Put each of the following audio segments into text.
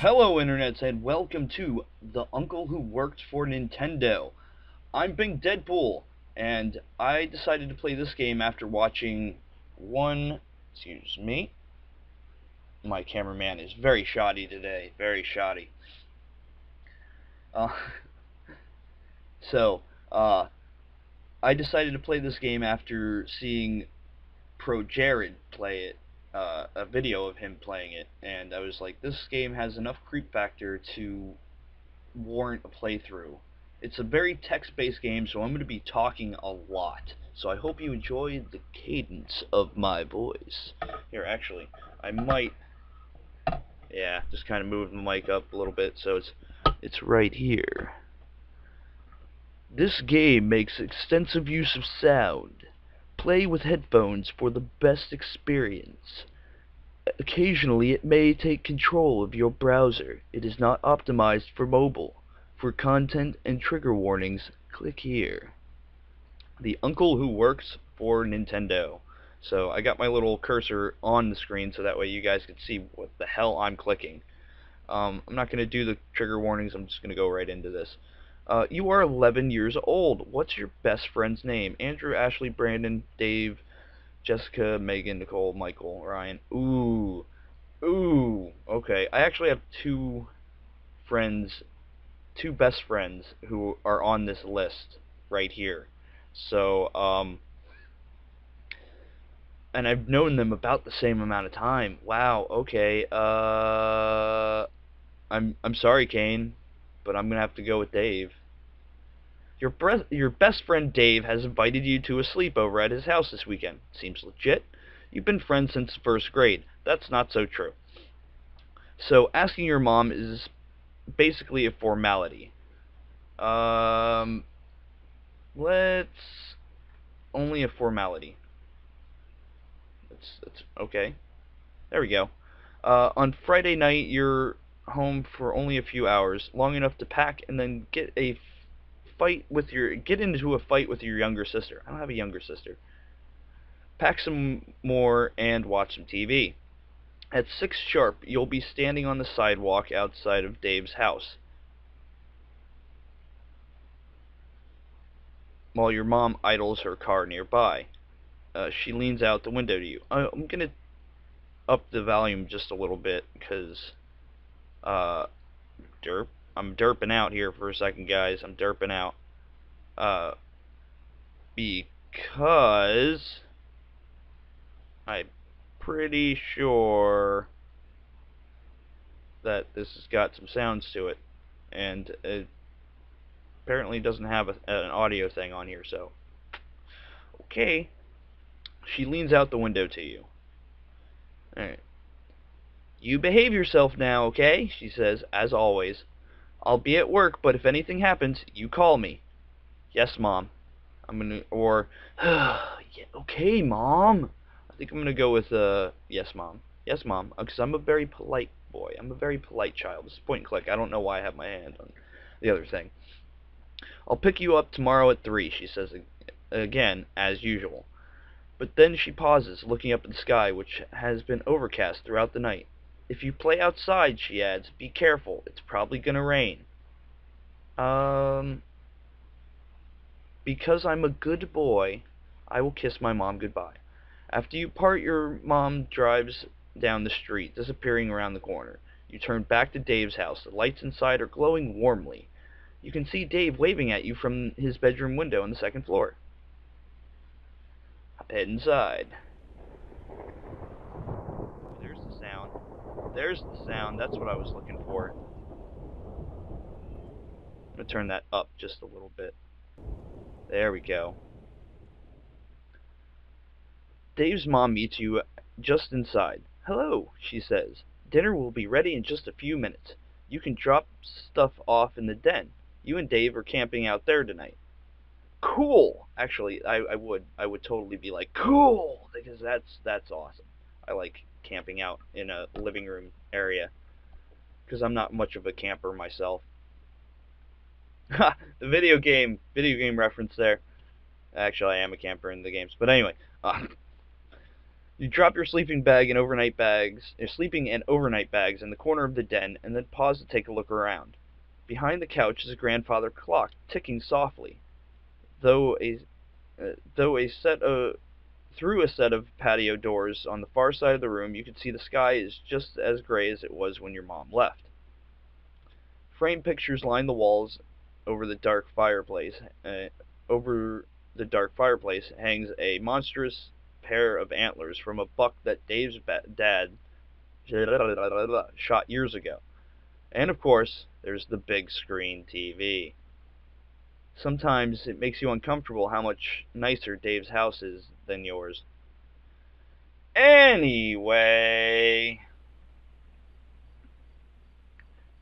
Hello, internets, and welcome to The Uncle Who Worked for Nintendo. I'm Bink Deadpool, and I decided to play this game after watching one. Excuse me. My cameraman is very shoddy today. Very shoddy. Uh, so, uh, I decided to play this game after seeing ProJared play it uh, a video of him playing it, and I was like, this game has enough creep factor to warrant a playthrough. It's a very text-based game, so I'm going to be talking a lot. So I hope you enjoy the cadence of my voice. Here, actually, I might, yeah, just kind of move the mic up a little bit so it's it's right here. This game makes extensive use of sound. Play with headphones for the best experience. Occasionally it may take control of your browser. It is not optimized for mobile. For content and trigger warnings, click here. The uncle who works for Nintendo. So I got my little cursor on the screen so that way you guys can see what the hell I'm clicking. Um, I'm not going to do the trigger warnings, I'm just going to go right into this. Uh, you are 11 years old. What's your best friend's name? Andrew, Ashley, Brandon, Dave, Jessica, Megan, Nicole, Michael, Ryan. Ooh. Ooh. Okay. I actually have two friends, two best friends who are on this list right here. So, um, and I've known them about the same amount of time. Wow. Okay. Uh, I'm I'm sorry, Kain, but I'm gonna have to go with Dave. Your, your best friend Dave has invited you to a sleepover at his house this weekend. Seems legit. You've been friends since first grade. That's not so true. So asking your mom is basically a formality. Um, let's only a formality. That's it's okay. There we go. Uh, on Friday night, you're home for only a few hours, long enough to pack and then get a fight with your get into a fight with your younger sister. I don't have a younger sister. Pack some more and watch some TV. At 6 sharp, you'll be standing on the sidewalk outside of Dave's house. While your mom idles her car nearby. Uh, she leans out the window to you. I'm going to up the volume just a little bit because uh, derp I'm derping out here for a second, guys. I'm derping out. Uh, because I'm pretty sure that this has got some sounds to it. And it apparently doesn't have a, an audio thing on here, so. Okay. She leans out the window to you. Alright. You behave yourself now, okay? She says, as always. I'll be at work, but if anything happens, you call me. Yes, Mom. I'm gonna, or, yeah, okay, Mom. I think I'm gonna go with, uh, yes, Mom. Yes, Mom, because uh, I'm a very polite boy. I'm a very polite child. This is point and click. I don't know why I have my hand on the other thing. I'll pick you up tomorrow at 3, she says again, as usual. But then she pauses, looking up at the sky, which has been overcast throughout the night. If you play outside, she adds, be careful. It's probably going to rain. Um, because I'm a good boy, I will kiss my mom goodbye. After you part, your mom drives down the street, disappearing around the corner. You turn back to Dave's house. The lights inside are glowing warmly. You can see Dave waving at you from his bedroom window on the second floor. Head inside. There's the sound. That's what I was looking for. I'm going to turn that up just a little bit. There we go. Dave's mom meets you just inside. Hello, she says. Dinner will be ready in just a few minutes. You can drop stuff off in the den. You and Dave are camping out there tonight. Cool. Actually, I, I would I would totally be like cool because that's that's awesome. I like camping out in a living room area because I'm not much of a camper myself. the video game, video game reference there. Actually, I am a camper in the games, but anyway. Uh, You drop your sleeping bag and overnight bags, your sleeping and overnight bags in the corner of the den, and then pause to take a look around. Behind the couch is a grandfather clock ticking softly, though a uh, though a set of through a set of patio doors on the far side of the room, you can see the sky is just as gray as it was when your mom left. Frame pictures line the walls over the dark fireplace. Uh, over the dark fireplace hangs a monstrous pair of antlers from a buck that Dave's dad shot years ago. And of course, there's the big screen TV. Sometimes it makes you uncomfortable how much nicer Dave's house is than yours. Anyway,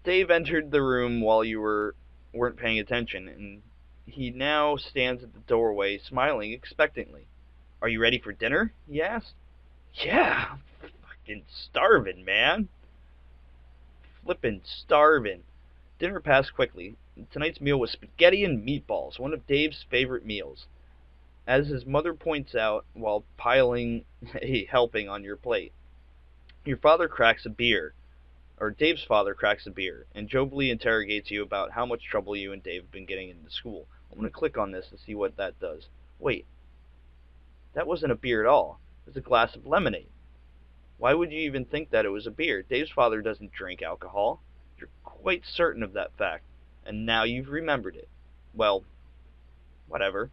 Dave entered the room while you were weren't paying attention, and he now stands at the doorway, smiling expectantly. Are you ready for dinner? he asked. Yeah, I'm fucking starving, man. Flippin' starving. Dinner passed quickly. Tonight's meal was spaghetti and meatballs, one of Dave's favorite meals. As his mother points out while piling a helping on your plate. Your father cracks a beer, or Dave's father cracks a beer, and jovially interrogates you about how much trouble you and Dave have been getting into school. I'm going to click on this to see what that does. Wait, that wasn't a beer at all. It was a glass of lemonade. Why would you even think that it was a beer? Dave's father doesn't drink alcohol. You're quite certain of that fact, and now you've remembered it. Well, whatever.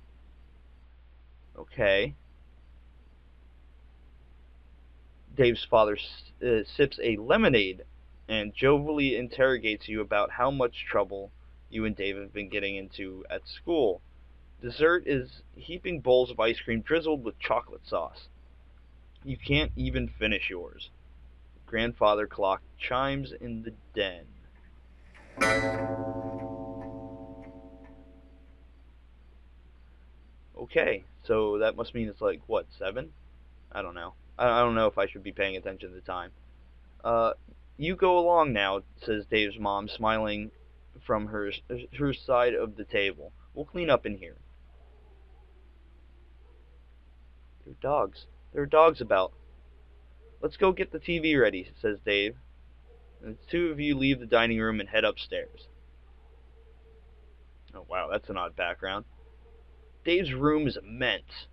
Okay. Dave's father uh, sips a lemonade and jovially interrogates you about how much trouble you and Dave have been getting into at school. Dessert is heaping bowls of ice cream drizzled with chocolate sauce. You can't even finish yours. Grandfather clock chimes in the den. Okay, so that must mean it's like, what, 7? I don't know. I don't know if I should be paying attention to time. Uh, you go along now, says Dave's mom, smiling from her, her side of the table. We'll clean up in here. There are dogs. There are dogs about. Let's go get the TV ready, says Dave. And the two of you leave the dining room and head upstairs. Oh, wow, that's an odd background. Dave's room is immense.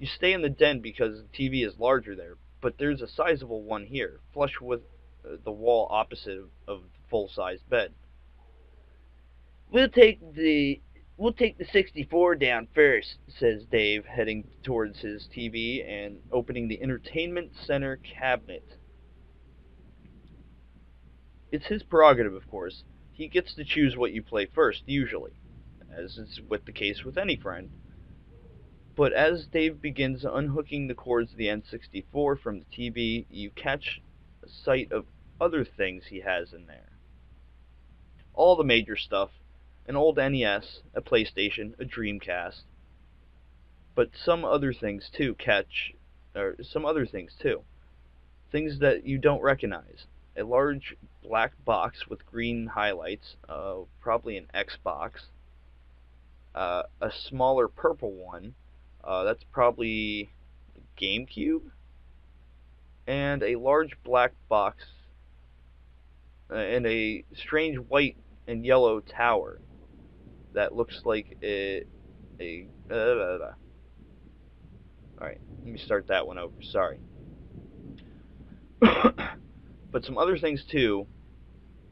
You stay in the den because the TV is larger there, but there's a sizable one here, flush with uh, the wall opposite of, the full-sized bed. We'll take the We'll take the 64 down first, says Dave, heading towards his TV and opening the entertainment center cabinet. It's his prerogative, of course. He gets to choose what you play first, usually, as is with the case with any friend. But as Dave begins unhooking the cords of the N64 from the TV, you catch sight of other things he has in there. All the major stuff, an old NES, a PlayStation, a Dreamcast, but some other things too catch, or some other things too. Things that you don't recognize. A large black box with green highlights, uh, probably an Xbox. Uh, a smaller purple one, uh, that's probably GameCube. And a large black box uh, and a strange white and yellow tower that looks like a, a uh, Alright, let me start that one over. Sorry. but some other things too,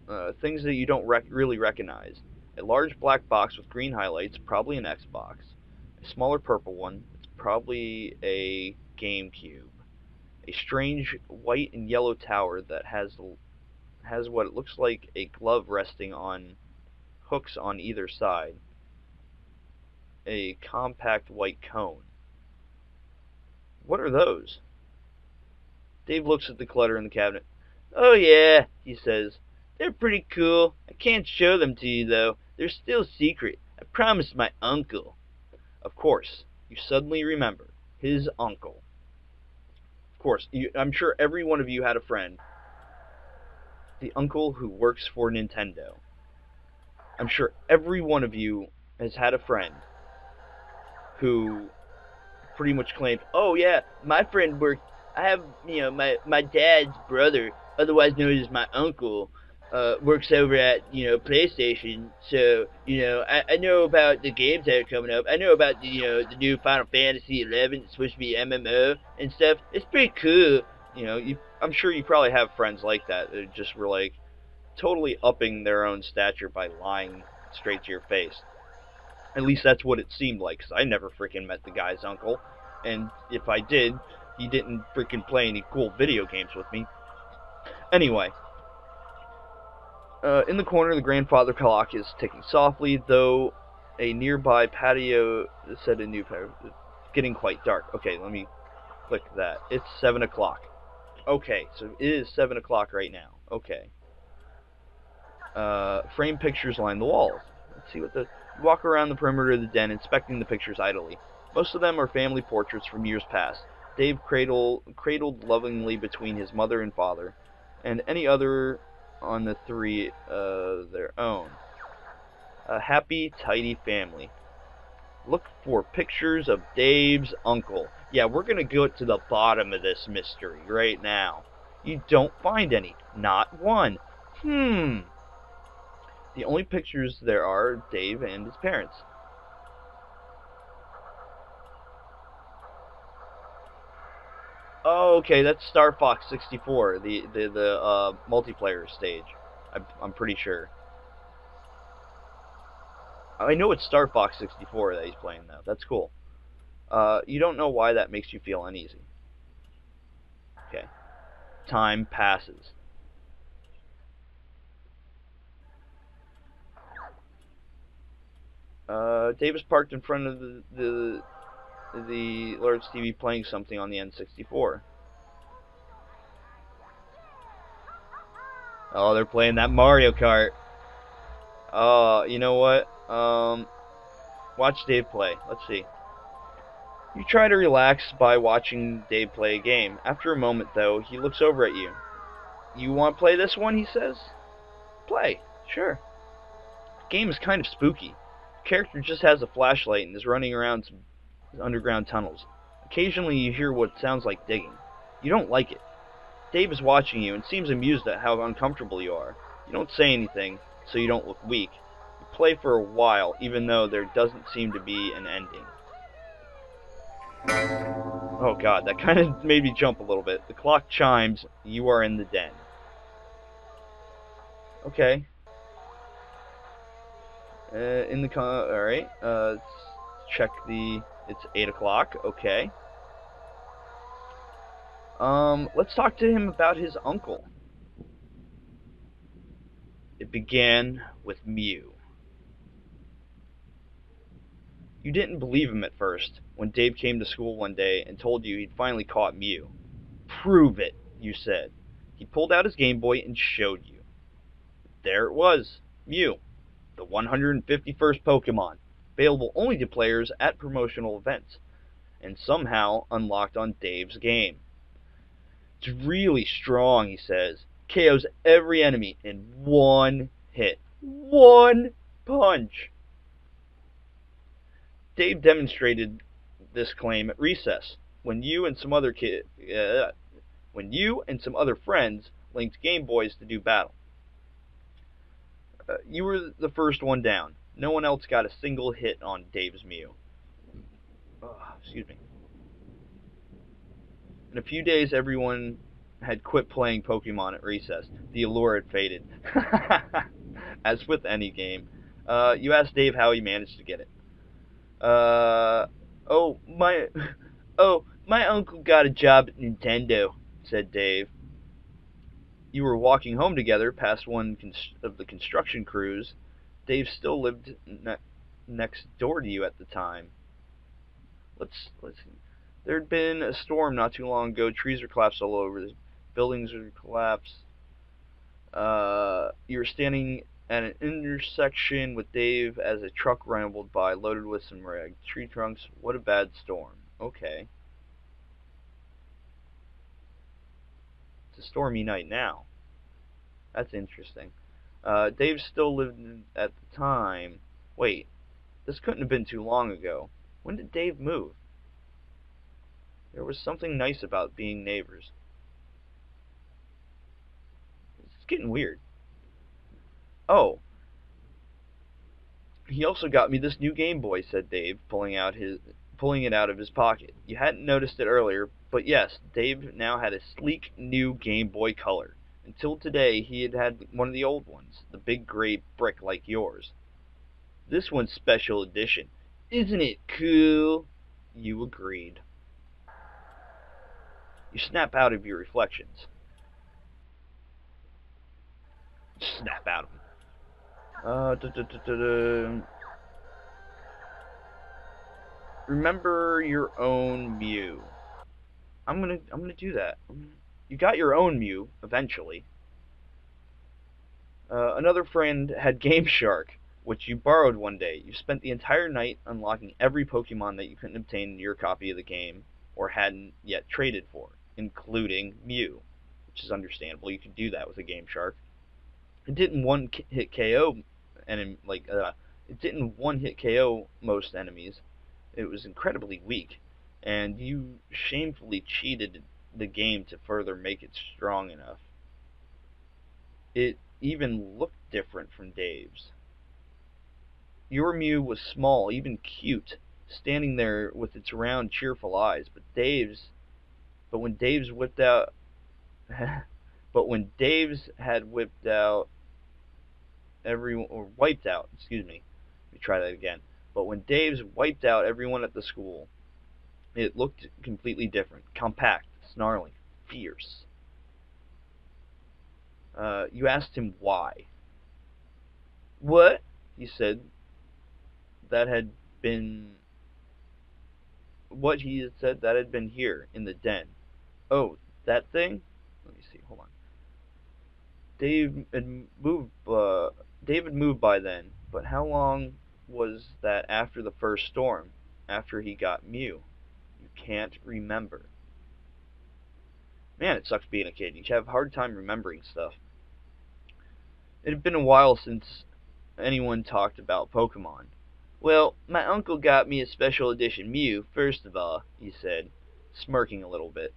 uh, things that you don't rec really recognize. A large black box with green highlights, probably an Xbox. Smaller purple one, it's probably a GameCube. A strange white and yellow tower that has has what it looks like a glove resting on hooks on either side, a compact white cone. What are those? Dave looks at the clutter in the cabinet. Oh yeah, he says. They're pretty cool. I can't show them to you though. They're still secret. I promised my uncle. Of course, you suddenly remember. His uncle. Of course, you, I'm sure every one of you had a friend. The uncle who works for Nintendo. I'm sure every one of you has had a friend who pretty much claimed, "Oh yeah, my friend worked I have, you know, my my dad's brother, otherwise known as my uncle, uh, works over at you know PlayStation. So you know, I, I know about the games that are coming up. I know about the you know the new Final Fantasy 11. It's supposed to be MMO and stuff. It's pretty cool. You know, you, I'm sure you probably have friends like that that just were like totally upping their own stature by lying straight to your face. At least that's what it seemed like, because I never freaking met the guy's uncle. And if I did, he didn't freaking play any cool video games with me. Anyway, uh, in the corner, the grandfather clock is ticking softly, though a nearby patio said a new patio. It's getting quite dark. Okay, let me click that. It's 7 o'clock. Okay, so it is 7 o'clock right now. Okay. Uh, frame pictures line the walls. Let's see what the... Walk around the perimeter of the den, inspecting the pictures idly. Most of them are family portraits from years past. Dave cradle, cradled lovingly between his mother and father, and any other on the three uh, their own. A happy, tidy family. Look for pictures of Dave's uncle. Yeah, we're going to go to the bottom of this mystery right now. You don't find any. Not one. Hmm. The only pictures there are Dave and his parents. Oh, okay, that's Star Fox 64, the the the uh, multiplayer stage. I'm I'm pretty sure. I know it's Star Fox 64 that he's playing though. That's cool. Uh, you don't know why that makes you feel uneasy. Okay. Time passes. Uh, Davis parked in front of the, the the large TV playing something on the N64. Oh, they're playing that Mario Kart. Oh, you know what? Um, watch Dave play. Let's see. You try to relax by watching Dave play a game. After a moment, though, he looks over at you. You want to play this one, he says. Play. Sure. The game is kind of spooky. The character just has a flashlight and is running around some underground tunnels. Occasionally you hear what sounds like digging. You don't like it. Dave is watching you and seems amused at how uncomfortable you are. You don't say anything, so you don't look weak. You play for a while, even though there doesn't seem to be an ending. Oh god, that kind of made me jump a little bit. The clock chimes. You are in the den. Okay. Uh, in the con. Alright. Uh, let's check the it's 8 o'clock, okay. Um, let's talk to him about his uncle. It began with Mew. You didn't believe him at first when Dave came to school one day and told you he'd finally caught Mew. Prove it, you said. He pulled out his Game Boy and showed you. There it was, Mew, the 151st Pokemon available only to players at promotional events, and somehow unlocked on Dave's game. It's really strong, he says. KOs every enemy in one hit. One punch! Dave demonstrated this claim at recess when you and some other kid, uh, when you and some other friends linked Game Boys to do battle. Uh, you were the first one down. No one else got a single hit on Dave's Mew. Excuse me. In a few days, everyone had quit playing Pokemon at recess. The allure had faded. As with any game. Uh, you asked Dave how he managed to get it. Uh, oh, my, oh, my uncle got a job at Nintendo, said Dave. You were walking home together past one of the construction crews Dave still lived ne next door to you at the time. Let's let's. There had been a storm not too long ago. Trees were collapsed all over. Buildings were collapsed. Uh, you were standing at an intersection with Dave as a truck rambled by, loaded with some rag tree trunks. What a bad storm. Okay. It's a stormy night now. That's interesting. Uh, Dave still lived at the time. Wait, this couldn't have been too long ago. When did Dave move? There was something nice about being neighbors. It's getting weird. Oh. He also got me this new Game Boy, said Dave, pulling out his pulling it out of his pocket. You hadn't noticed it earlier, but yes, Dave now had a sleek new Game Boy Color. Until today, he had had one of the old ones, the big gray brick like yours. This one's special edition. Isn't it cool? You agreed. You snap out of your reflections. Snap out of them. Uh, da, da, da, Remember your own Mew. I'm gonna, I'm gonna do that. You got your own Mew eventually. Uh, another friend had Game Shark, which you borrowed one day. You spent the entire night unlocking every Pokemon that you couldn't obtain in your copy of the game or hadn't yet traded for, including Mew, which is understandable. You could do that with a Game Shark. It didn't one hit KO and like uh, it didn't one hit KO most enemies. It was incredibly weak, and you shamefully cheated the game to further make it strong enough. It even looked different from Dave's. Your Mew was small, even cute, standing there with its round, cheerful eyes, but Dave's but when Dave's whipped out but when Dave's had whipped out everyone or wiped out, excuse me. Let me try that again. But when Dave's wiped out everyone at the school, it looked completely different. Compact, snarling, fierce. Uh, you asked him why. What? He said. That had been. What he had said, that had been here, in the den. Oh, that thing? Let me see, hold on. Dave had moved, uh, David moved by then, but how long was that after the first storm, after he got Mew? You can't remember. Man, it sucks being a kid. You have a hard time remembering stuff. It had been a while since anyone talked about Pokemon. Well, my uncle got me a special edition Mew, first of all, he said, smirking a little bit,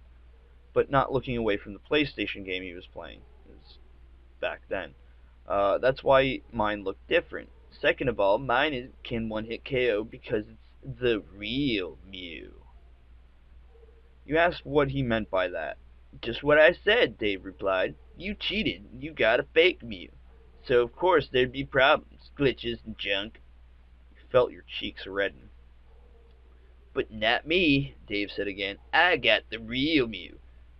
but not looking away from the PlayStation game he was playing. Was back then. Uh, that's why mine look different. Second of all, mine is, can one-hit KO because it's the real Mew. You asked what he meant by that. Just what I said, Dave replied. You cheated. You got a fake Mew. So of course there'd be problems, glitches, and junk. You felt your cheeks redden. But not me, Dave said again. I got the real Mew.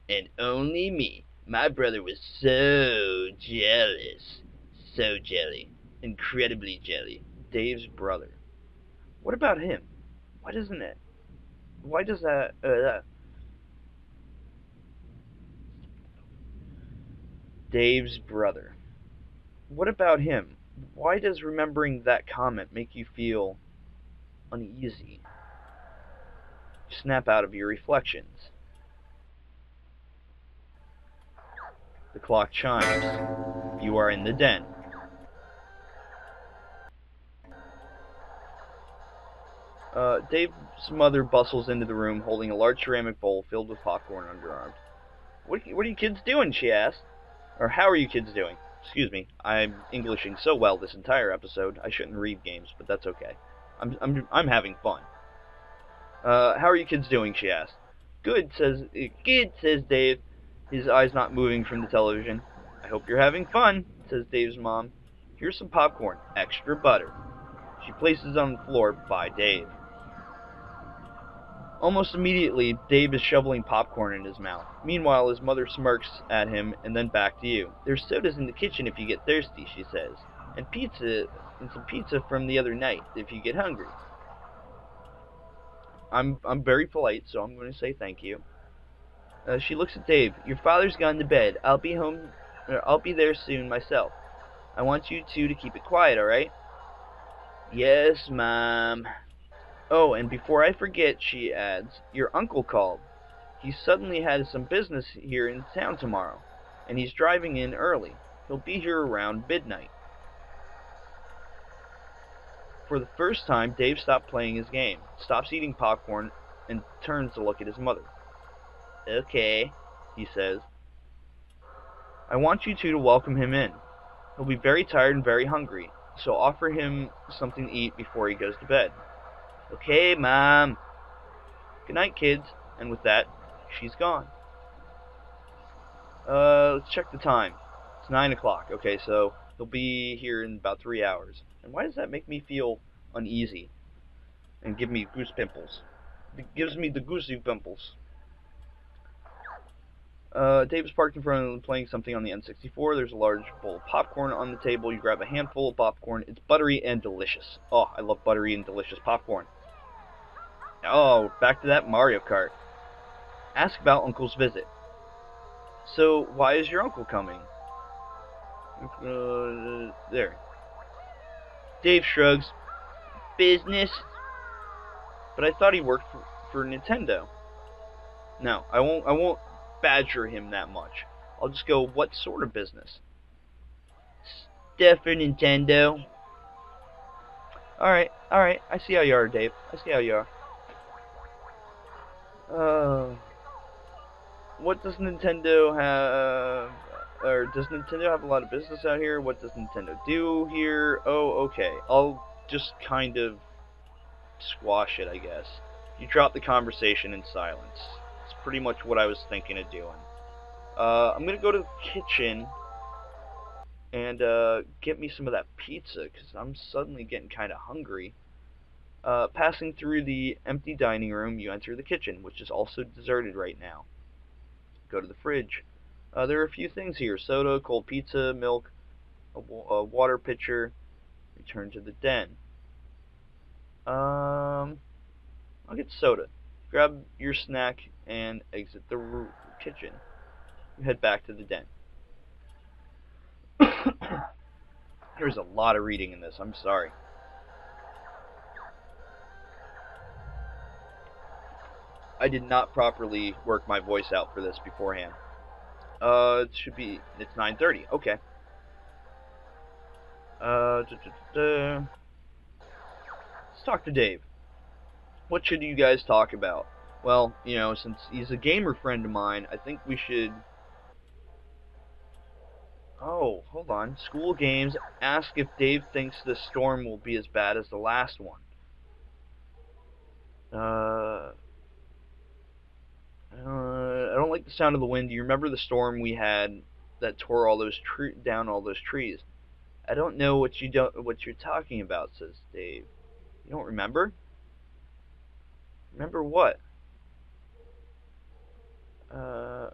And only me. My brother was so jealous so jelly. Incredibly jelly. Dave's brother. What about him? Why doesn't it? Why does that? Uh, Dave's brother. What about him? Why does remembering that comment make you feel uneasy? snap out of your reflections. The clock chimes. You are in the den. Uh, Dave's mother bustles into the room holding a large ceramic bowl filled with popcorn under arms. What, what are you kids doing? she asked. Or how are you kids doing? Excuse me, I'm Englishing so well this entire episode, I shouldn't read games, but that's okay. I'm, I'm, I'm having fun. Uh, how are you kids doing? she asked. Good, says, good, says Dave, his eyes not moving from the television. I hope you're having fun, says Dave's mom. Here's some popcorn, extra butter. She places it on the floor by Dave. Almost immediately, Dave is shoveling popcorn in his mouth. Meanwhile, his mother smirks at him and then back to you. There's sodas in the kitchen if you get thirsty, she says. And pizza, and some pizza from the other night if you get hungry. I'm I'm very polite, so I'm going to say thank you. Uh, she looks at Dave. Your father's gone to bed. I'll be home. I'll be there soon myself. I want you two to keep it quiet, all right? Yes, Mom. Oh, and before I forget, she adds, your uncle called. He suddenly has some business here in town tomorrow, and he's driving in early. He'll be here around midnight. For the first time, Dave stops playing his game, stops eating popcorn, and turns to look at his mother. Okay, he says. I want you two to welcome him in. He'll be very tired and very hungry, so offer him something to eat before he goes to bed. Okay, Mom. Good night, kids. And with that, she's gone. Uh, let's check the time. It's 9 o'clock. Okay, so they'll be here in about three hours. And why does that make me feel uneasy and give me goose pimples? It gives me the goosey pimples. Uh, Dave is parked in front of them playing something on the N64. There's a large bowl of popcorn on the table. You grab a handful of popcorn. It's buttery and delicious. Oh, I love buttery and delicious popcorn. Oh, back to that Mario Kart. Ask about Uncle's visit. So, why is your uncle coming? Uh, there. Dave shrugs. Business. But I thought he worked for, for Nintendo. No, I won't. I won't badger him that much. I'll just go, what sort of business? Stuff for Nintendo. Alright, alright. I see how you are, Dave. I see how you are. Uh, what does Nintendo have? Or does Nintendo have a lot of business out here? What does Nintendo do here? Oh, okay. I'll just kind of squash it, I guess. You drop the conversation in silence. It's pretty much what I was thinking of doing. Uh, I'm gonna go to the kitchen and uh, get me some of that pizza because I'm suddenly getting kind of hungry. Uh, passing through the empty dining room, you enter the kitchen, which is also deserted right now. Go to the fridge. Uh, there are a few things here. Soda, cold pizza, milk, a, a water pitcher. Return to the den. Um, I'll get soda. Grab your snack and exit the kitchen. You head back to the den. There's a lot of reading in this. I'm sorry. I did not properly work my voice out for this beforehand. Uh, it should be, it's 9.30, okay. Uh, da, da, da, let's talk to Dave. What should you guys talk about? Well, you know, since he's a gamer friend of mine, I think we should... Oh, hold on. School games. Ask if Dave thinks the storm will be as bad as the last one. Uh... Uh, I don't like the sound of the wind. You remember the storm we had that tore all those down all those trees? I don't know what you don't what you're talking about, says Dave. You don't remember? Remember what? Uh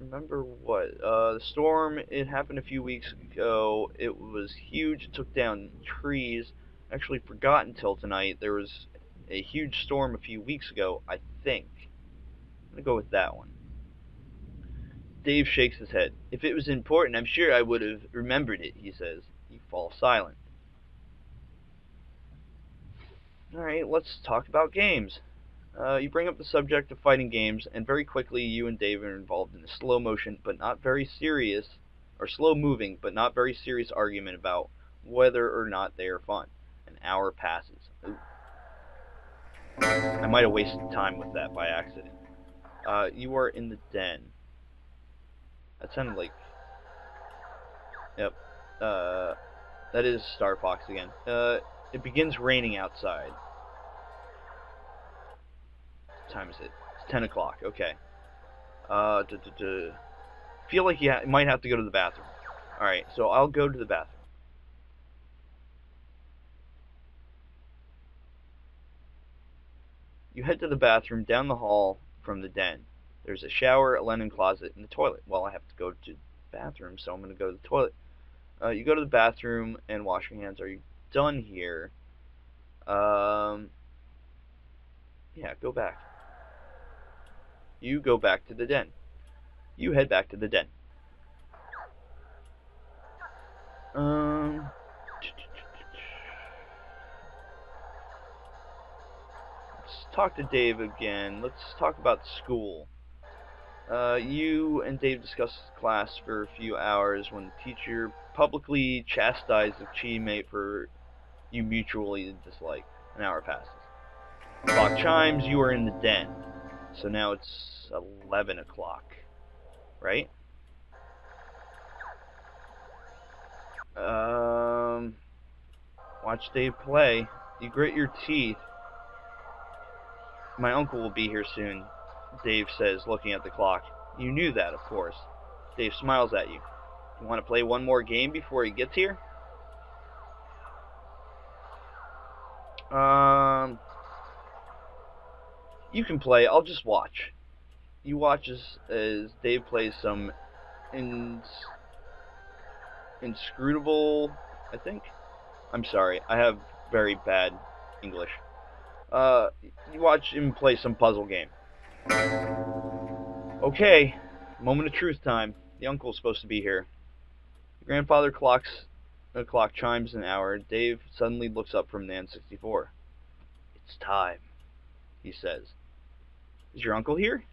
remember what? Uh, the storm, it happened a few weeks ago. It was huge. It took down trees actually forgot until tonight. There was a huge storm a few weeks ago, I think. I'm going to go with that one. Dave shakes his head. If it was important, I'm sure I would have remembered it, he says. He falls silent. Alright, let's talk about games. Uh, you bring up the subject of fighting games, and very quickly you and Dave are involved in a slow motion, but not very serious, or slow moving, but not very serious argument about whether or not they are fun hour passes. Ooh. I might have wasted time with that by accident. Uh, you are in the den. That sounded like... Yep. Uh, that is Star Fox again. Uh, it begins raining outside. What time is it? It's 10 o'clock. Okay. Uh, duh, duh, duh. feel like you might have to go to the bathroom. Alright, so I'll go to the bathroom. You head to the bathroom down the hall from the den. There's a shower, a linen closet, and a toilet. Well, I have to go to the bathroom, so I'm going to go to the toilet. Uh, you go to the bathroom and wash your hands. Are you done here? Um, yeah, go back. You go back to the den. You head back to the den. Um, talk to Dave again. Let's talk about school. Uh, you and Dave discussed class for a few hours when the teacher publicly chastised a teammate for you mutually dislike. An hour passes. Clock chimes, you are in the den. So now it's 11 o'clock, right? Um, watch Dave play. You grit your teeth. My uncle will be here soon, Dave says, looking at the clock. You knew that, of course. Dave smiles at you. You want to play one more game before he gets here? Um, you can play. I'll just watch. You watch as, as Dave plays some ins inscrutable, I think. I'm sorry. I have very bad English. Uh, you watch him play some puzzle game. Okay, moment of truth time. The uncle's supposed to be here. The grandfather clocks the clock chimes an hour. Dave suddenly looks up from the N64. It's time, he says. Is your uncle here?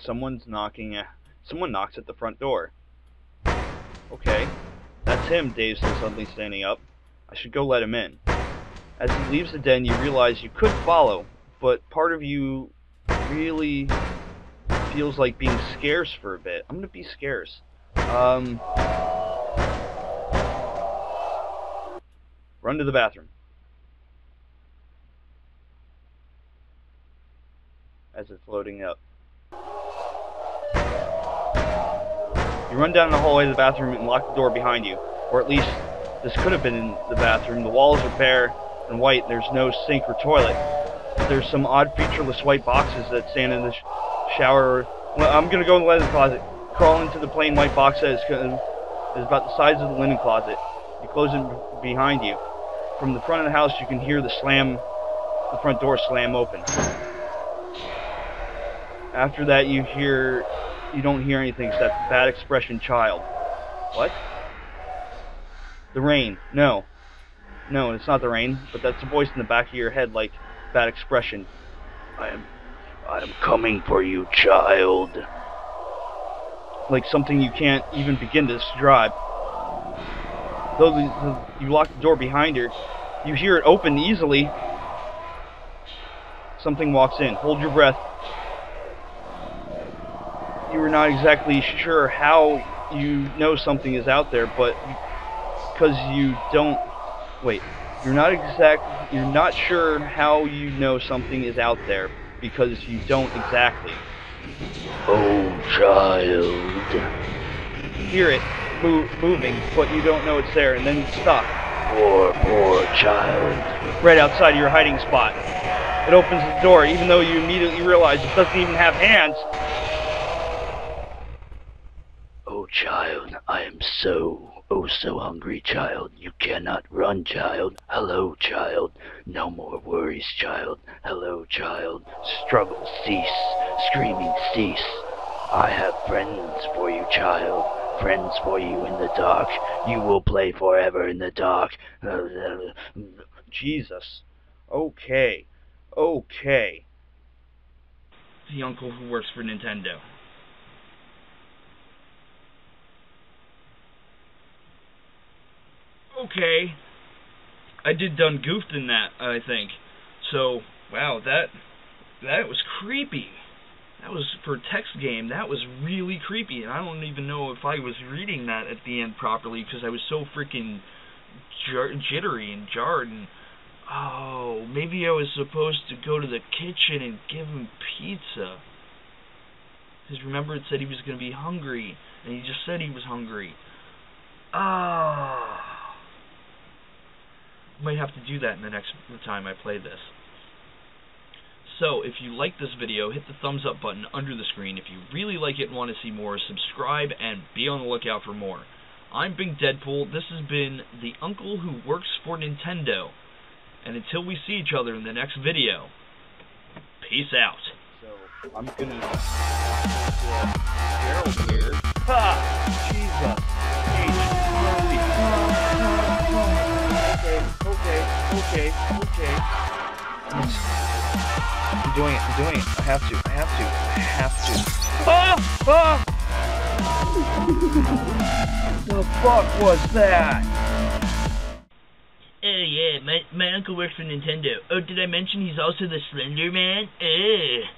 Someone's knocking. At, someone knocks at the front door. Okay, that's him, Dave says, suddenly standing up. I should go let him in. As he leaves the den, you realize you could follow, but part of you really feels like being scarce for a bit. I'm gonna be scarce. Um, run to the bathroom. As it's loading up. You run down the hallway to the bathroom and lock the door behind you. Or at least, this could have been in the bathroom. The walls are bare and white. There's no sink or toilet. There's some odd featureless white boxes that stand in the sh shower. Well, I'm going to go in the linen closet. Crawl into the plain white box that is, is about the size of the linen closet. You close it behind you. From the front of the house, you can hear the slam, the front door slam open. After that, you hear, you don't hear anything except bad expression child. What? The rain. No. No, it's not the rain, but that's a voice in the back of your head like bad expression. I am I am coming for you, child. Like something you can't even begin to describe. Though you lock the door behind her, you hear it open easily. Something walks in. Hold your breath. You are not exactly sure how you know something is out there, but because you don't wait, you're not exact you're not sure how you know something is out there because you don't exactly. Oh, child. Hear it move, moving, but you don't know it's there, and then you stop. Poor, poor child. Right outside your hiding spot. It opens the door, even though you immediately realize it doesn't even have hands. Oh, child, I am so Oh, so hungry, child. You cannot run, child. Hello, child. No more worries, child. Hello, child. Struggle cease. Screaming cease. I have friends for you, child. Friends for you in the dark. You will play forever in the dark. Jesus. Okay. Okay. The uncle who works for Nintendo. Okay. I did done goofed in that, I think. So, wow, that that was creepy. That was for a text game. That was really creepy, and I don't even know if I was reading that at the end properly because I was so freaking jittery and jarred. And oh, maybe I was supposed to go to the kitchen and give him pizza. Because remember, it said he was going to be hungry, and he just said he was hungry. Ah. Oh might have to do that in the next time I play this. So, if you like this video, hit the thumbs up button under the screen. If you really like it and want to see more, subscribe and be on the lookout for more. I'm Bink Deadpool. This has been the uncle who works for Nintendo. And until we see each other in the next video, peace out. So, I'm gonna... Uh, here. Ha! Jesus. Okay, okay. I'm doing it, I'm doing it. I have to, I have to, I have to. Ah! Ah! the fuck was that? Oh yeah, my, my uncle works for Nintendo. Oh, did I mention he's also the Slender Man? Ugh.